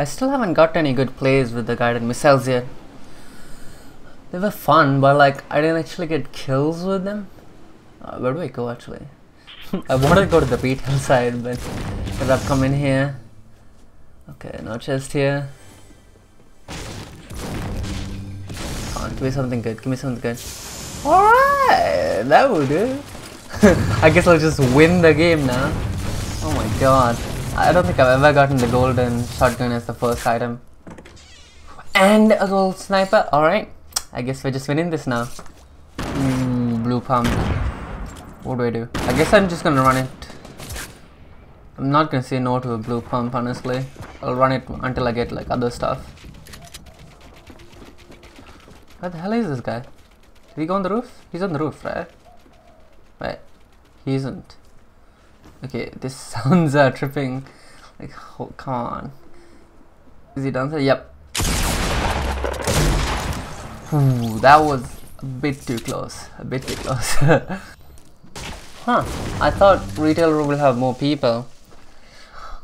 I still haven't got any good plays with the guided missiles yet. They were fun, but like I didn't actually get kills with them. Uh, where do I go actually? I wanted to go to the retail side, but because I've come in here. Okay, no chest here. Come on, give me something good. Give me something good. Alright, that will do. I guess I'll just win the game now. Oh my god. I don't think I've ever gotten the golden shotgun as the first item. And a gold sniper. Alright. I guess we're just winning this now. Mm, blue pump. What do I do? I guess I'm just gonna run it. I'm not gonna say no to a blue pump, honestly. I'll run it until I get like other stuff. Where the hell is this guy? Did he go on the roof? He's on the roof, right? Wait, he isn't. Okay, this sounds are tripping. Like, oh, come on. Is he there? Yep. Ooh, that was a bit too close. A bit too close. huh. I thought Retail Row will have more people.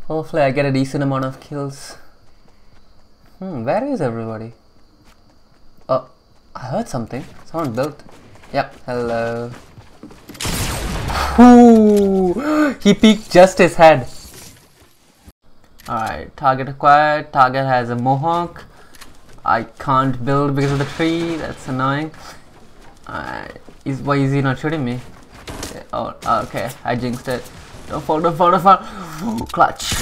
Hopefully I get a decent amount of kills. Hmm, where is everybody? Oh, I heard something. Someone built. Yep, hello. Ooh, he peeked just his head. Alright, target acquired. Target has a mohawk. I can't build because of the tree. That's annoying. Is why is he not shooting me? Okay. Oh, okay. I jinxed it. Don't fall, don't fall, don't fall. Ooh, clutch.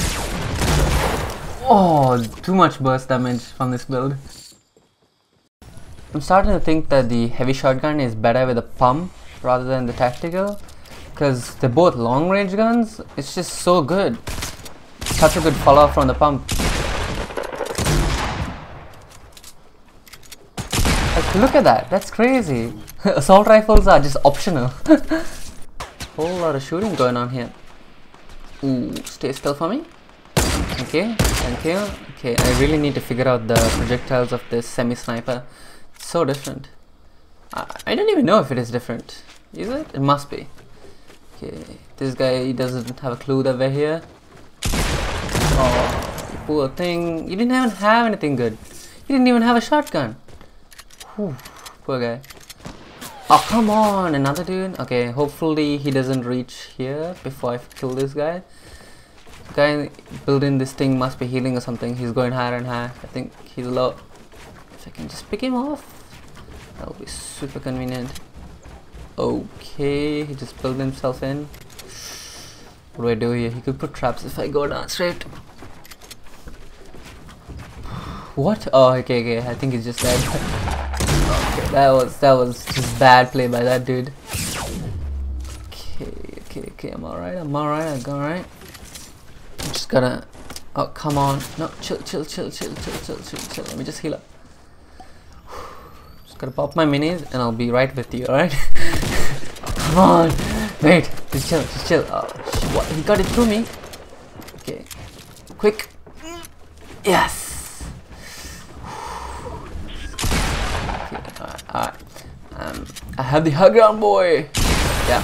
Oh, too much burst damage from this build. I'm starting to think that the heavy shotgun is better with a pump rather than the tactical because they're both long range guns. It's just so good. Such a good follow from the pump. Like, look at that. That's crazy. Assault rifles are just optional. Whole lot of shooting going on here. Ooh, stay still for me. Okay, thank you. Okay, I really need to figure out the projectiles of this semi-sniper. So different. I, I don't even know if it is different. Is it? It must be. Okay, this guy he doesn't have a clue that we're here. Oh, poor thing. You didn't even have anything good. You didn't even have a shotgun. Whew, poor guy. Oh, come on, another dude. Okay, hopefully he doesn't reach here before I kill this guy. The guy building this thing must be healing or something. He's going higher and higher. I think he's low. If I can just pick him off, that'll be super convenient. Okay, he just built himself in. What do I do here? He could put traps if I go down straight. What? Oh, okay, okay. I think he's just dead. okay, that was that was just bad play by that dude. Okay, okay, okay. I'm alright. I'm alright. I'm alright. I'm just gonna. Oh, come on. No, chill, chill, chill, chill, chill, chill, chill, chill. Let me just heal up. Gotta pop my minis and I'll be right with you, alright? come on. Wait, just chill, just chill. Oh, what? He got it through me. Okay. Quick. Yes. Alright. Um, I have the hug on boy. Yeah.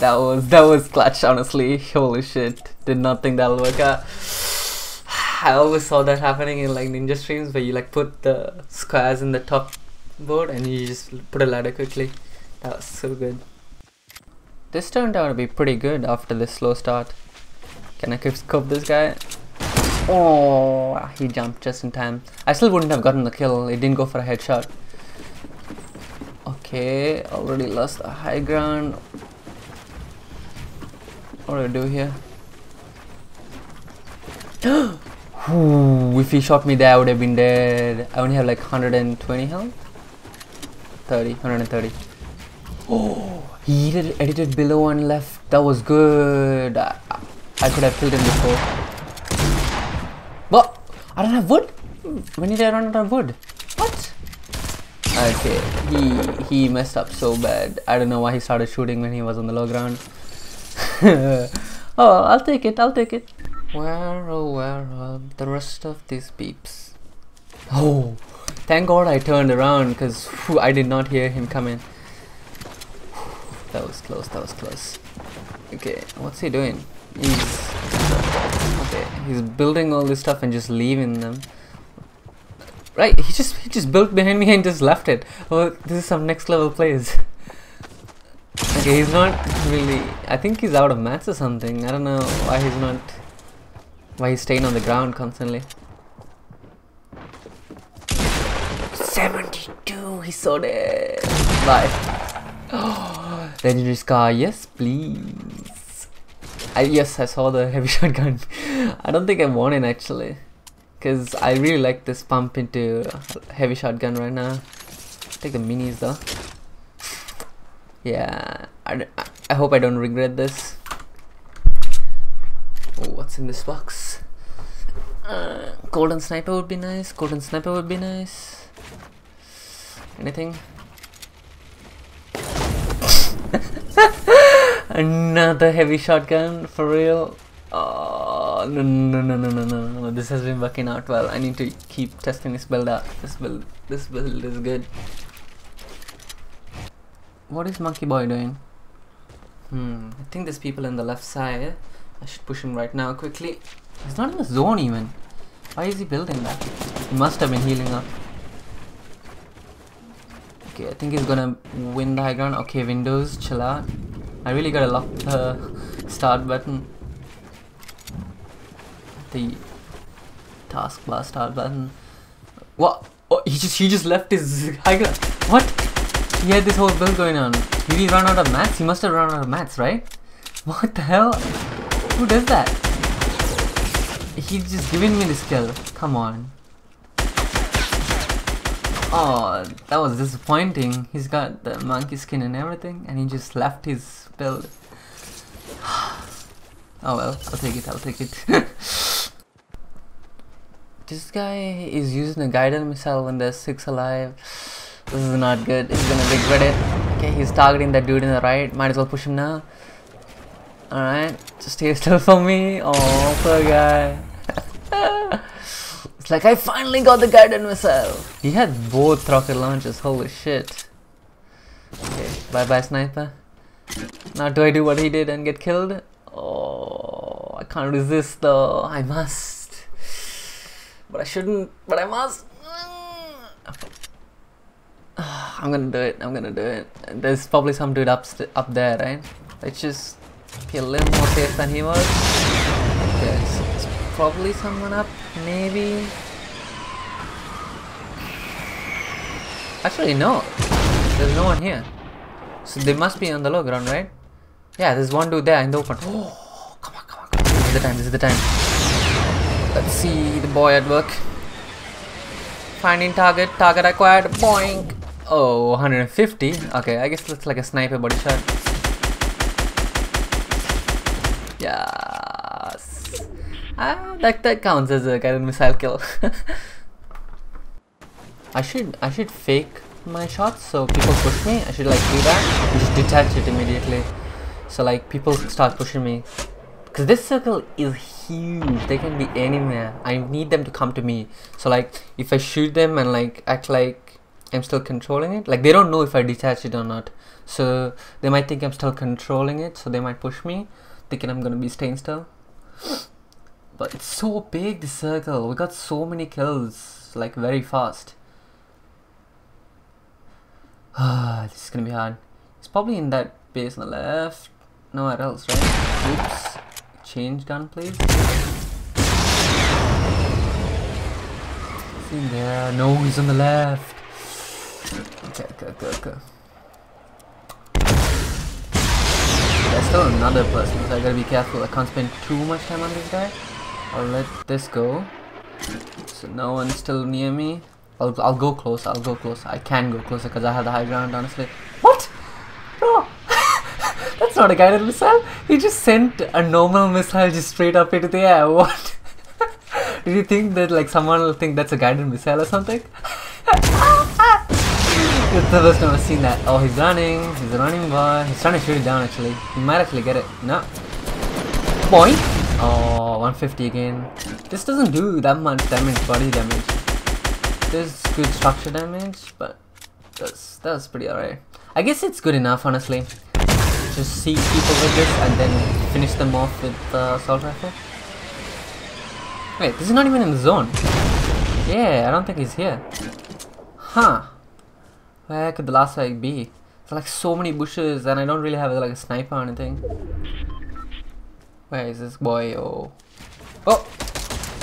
That was that was clutch honestly. Holy shit. Did not think that'll work out. I always saw that happening in like ninja streams where you like put the squares in the top board and you just put a ladder quickly. That was so good. This turned out to be pretty good after this slow start. Can I scope this guy? Oh, he jumped just in time. I still wouldn't have gotten the kill. It didn't go for a headshot. Okay, already lost the high ground. What do I do here? Ooh, if he shot me there, I would have been dead. I only have like 120 health. 30, 130. Oh, he edited, edited below and left. That was good. I, I could have killed him before. What? I don't have wood? When did I run out of wood? What? Okay, he he messed up so bad. I don't know why he started shooting when he was on the low ground. oh, I'll take it, I'll take it. Where, oh, where are the rest of these beeps? Oh, thank god I turned around because I did not hear him coming. That was close, that was close. Okay, what's he doing? He's... Okay, he's building all this stuff and just leaving them. Right, he just he just built behind me and just left it. Oh, this is some next level plays. Okay, he's not really. I think he's out of mats or something. I don't know why he's not. Why he's staying on the ground constantly. 72, he's so dead. Bye. Legendary Scar, yes, please. I, yes, I saw the heavy shotgun. I don't think I want it actually. Because I really like this pump into heavy shotgun right now. Take the minis though. Yeah, I, I hope I don't regret this. Oh, what's in this box? Uh, golden sniper would be nice. Golden sniper would be nice. Anything? Another heavy shotgun for real. Oh no no no no no no no! This has been working out well. I need to keep testing this build out. This build, this build is good. What is Monkey Boy doing? Hmm. I think there's people in the left side. I should push him right now quickly. He's not in the zone even. Why is he building that? He must have been healing up. Okay, I think he's gonna win the high ground. Okay, Windows, chill out. I really gotta lock the start button. The taskbar start button. What? Oh, he just he just left his high ground. What? He had this whole build going on. Did he run out of mats? He must have run out of mats, right? What the hell? Who does that? He's just giving me this kill. Come on. Oh, that was disappointing. He's got the monkey skin and everything, and he just left his build. oh well, I'll take it, I'll take it. this guy is using a guided missile when there's six alive. This is not good. He's gonna regret it. Okay, he's targeting that dude in the right. Might as well push him now. Alright, just stay still for me. Oh, poor guy. it's like I finally got the guided missile. He had both rocket launchers. Holy shit. Okay, bye bye, sniper. Now, do I do what he did and get killed? Oh, I can't resist though. I must. But I shouldn't. But I must. I'm gonna do it. I'm gonna do it. There's probably some dude up up there, right? Let's just be a little more safe than he was. Okay, so it's probably someone up, maybe. Actually, no. There's no one here. So they must be on the low ground, right? Yeah, there's one dude there in the open. Oh, come on, come on, come on. This is the time. This is the time. Let's see the boy at work. Finding target. Target acquired. Boink. Oh, 150. Okay, I guess that's like a sniper body shot. Yes. Ah, that that counts as a guided missile kill. I should I should fake my shots so people push me. I should like do that and just detach it immediately. So like people start pushing me. Cause this circle is huge. They can be anywhere. I need them to come to me. So like if I shoot them and like act like I'm still controlling it. Like they don't know if I detach it or not. So they might think I'm still controlling it. So they might push me, thinking I'm gonna be staying still. But it's so big, the circle. We got so many kills, like very fast. This is gonna be hard. It's probably in that base on the left. Nowhere else, right? Oops. Change gun, please. Is he there? No, he's on the left. Okay, okay, okay, okay. Still another person, so I gotta be careful. I can't spend too much time on this guy. I'll let this go. So no one's still near me. I'll, I'll go close, I'll go close. I can go closer because I have the high ground, honestly. What? Bro! That's not a guided missile. He just sent a normal missile just straight up into the air. What? Did you think that like someone will think that's a guided missile or something? It's the time I've seen that. Oh, he's running. He's running boy. He's trying to shoot it down actually. He might actually get it. No. Point. Oh, 150 again. This doesn't do that much damage, body damage. There's good structure damage, but that's that's pretty alright. I guess it's good enough, honestly. Just see people with this and then finish them off with the uh, assault rifle. Wait, this is not even in the zone. Yeah, I don't think he's here. Huh. Where could the last guy be? There's like so many bushes and I don't really have like a sniper or anything. Where is this boy? Oh. Oh!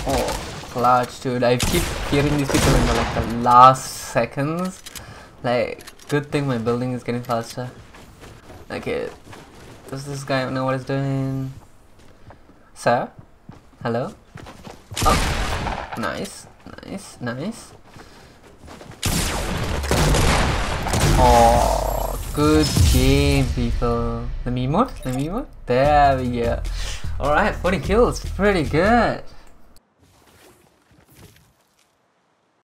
Oh, clutch dude. I keep hearing these people in the, like the last seconds. Like, good thing my building is getting faster. Okay. Does this guy know what he's doing? Sir? Hello? Oh, nice, nice, nice. Oh, good game, people. The meme mode? The meme mode? There we go. Alright, 40 kills. Pretty good.